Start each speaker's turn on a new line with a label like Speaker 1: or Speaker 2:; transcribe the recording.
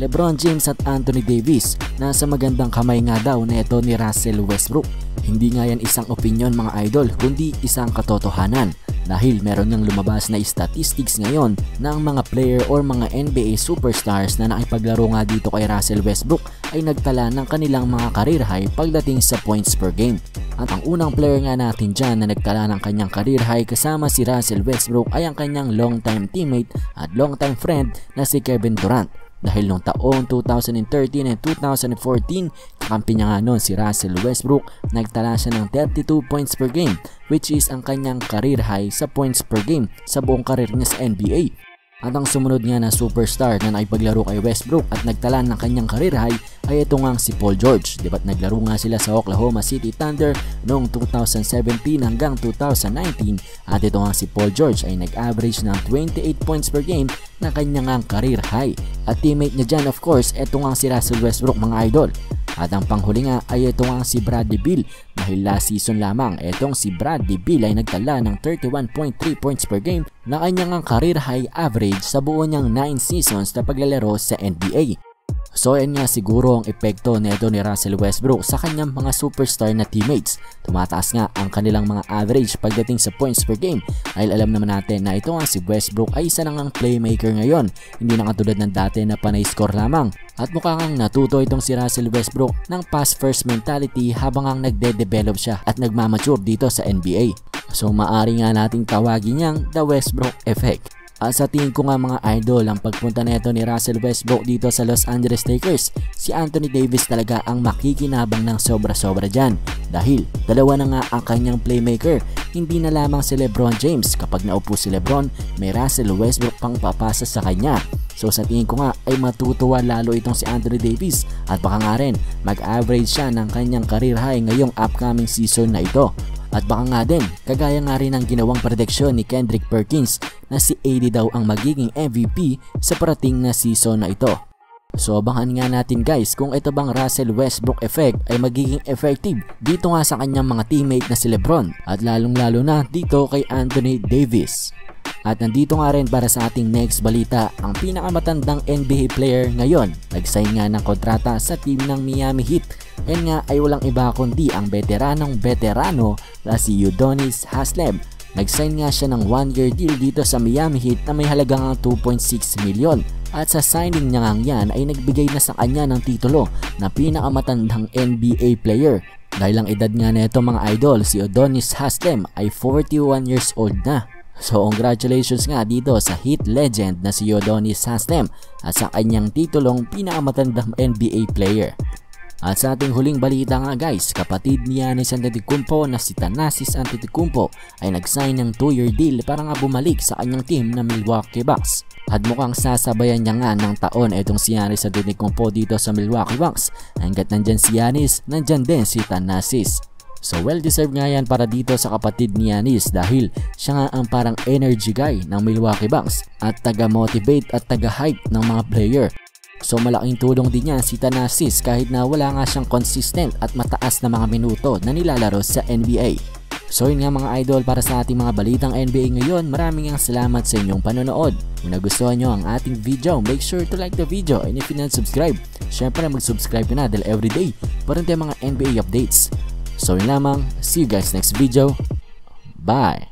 Speaker 1: Lebron James at Anthony Davis nasa magandang kamay nga daw na ito ni Russell Westbrook. Hindi nga yan isang opinion mga idol kundi isang katotohanan dahil meron nang lumabas na statistics ngayon ng mga player or mga NBA superstars na nakipaglaro nga dito kay Russell Westbrook ay nagtala ng kanilang mga career high pagdating sa points per game. At ang unang player nga natin dyan na nagtala ng kanyang career high kasama si Russell Westbrook ay ang kanyang long-time teammate at long-time friend na si Kevin Durant dahil noong taong 2013 and 2014, kakampi niya nga noon si Russell Westbrook, nagtala siya ng 32 points per game which is ang kanyang career high sa points per game sa buong career niya sa NBA. At ang sumunod nga na superstar na naipaglaro kay Westbrook at nagtala ng kanyang career high ay ito nga si Paul George. Di ba't naglaro nga sila sa Oklahoma City Thunder noong 2017 hanggang 2019 at ito nga si Paul George ay nag-average ng 28 points per game na kanyang career high. At teammate niya dyan of course, ito nga si Russell Westbrook mga idol. At ang panghuli nga ay ito nga si Bradley Bill dahil last season lamang itong si Bradley Bill ay nagtala ng 31.3 points per game na kanyang career high average sa buo niyang 9 seasons na paglalaro sa NBA. So yan nga siguro ang epekto nito ni Russell Westbrook sa kanyang mga superstar na teammates. Tumataas nga ang kanilang mga average pagdating sa points per game dahil alam naman natin na ito nga si Westbrook ay isa nang playmaker ngayon. Hindi na katulad ng dati na panay score lamang. At mukhang natuto itong si Russell Westbrook ng pass first mentality habang ang nagde-develop siya at nagmamature dito sa NBA. So maari nga nating tawagin niyang the Westbrook effect. At sa tingin ko nga mga idol, ang pagpunta nito ni Russell Westbrook dito sa Los Angeles Lakers, si Anthony Davis talaga ang makikinabang ng sobra-sobra dyan. Dahil dalawa na nga ang kanyang playmaker, hindi na lamang si Lebron James. Kapag naupo si Lebron, may Russell Westbrook pang papasa sa kanya. So sa tingin ko nga ay matutuwa lalo itong si Anthony Davis at baka nga rin mag-average siya ng kanyang career high ngayong upcoming season na ito. At baka nga din, kagaya nga rin ng ginawang prediksyon ni Kendrick Perkins na si AD daw ang magiging MVP sa parating na season na ito. So abangan nga natin guys kung ito bang Russell Westbrook effect ay magiging effective dito nga sa kanyang mga teammate na si Lebron at lalong lalo na dito kay Anthony Davis. At nandito nga rin para sa ating next balita, ang pinakamatandang NBA player ngayon. Nag-sign nga ng kontrata sa team ng Miami Heat. Yan nga ay walang iba kundi ang veteranong veterano na si Udonis Haslem. Nag-sign nga siya ng 1-year deal dito sa Miami Heat na may halagang 2.6 milyon. At sa signing niya nga yan ay nagbigay na sa kanya ng titulo na pinakamatandang NBA player dahil ang edad nga nito mga idol, si Adonis Haslem ay 41 years old na. So congratulations nga dito sa Heat legend na si Yodonis Haslem at sa kanyang titulong pinakamatandang NBA player. At sa ating huling balita nga guys, kapatid ni Giannis Antetokounmpo na si Thanasis Antetokounmpo ay nag-sign ng 2-year deal para nga bumalik sa kanyang team na Milwaukee Bucks. At mukhang sasabayan niya nga ng taon itong si Giannis Antetokounmpo dito sa Milwaukee Bucks. Hanggat nandyan si Giannis, nandyan din si Thanasis. So well deserved nga yan para dito sa kapatid ni Yanis dahil siya nga ang parang energy guy ng Milwaukee Bucks at taga-motivate at taga-hype ng mga player. So malaking tulong din yan si Thanasis kahit na wala nga siyang consistent at mataas na mga minuto na nilalaro sa NBA. So yun nga mga idol para sa ating mga balitang NBA ngayon, maraming ang salamat sa inyong panonood. Kung nagustuhan nyo ang ating video, make sure to like the video and if you not subscribe, syempre mag-subscribe na dahil everyday para tayo mga NBA updates. So yun lamang, see you guys next video. Bye!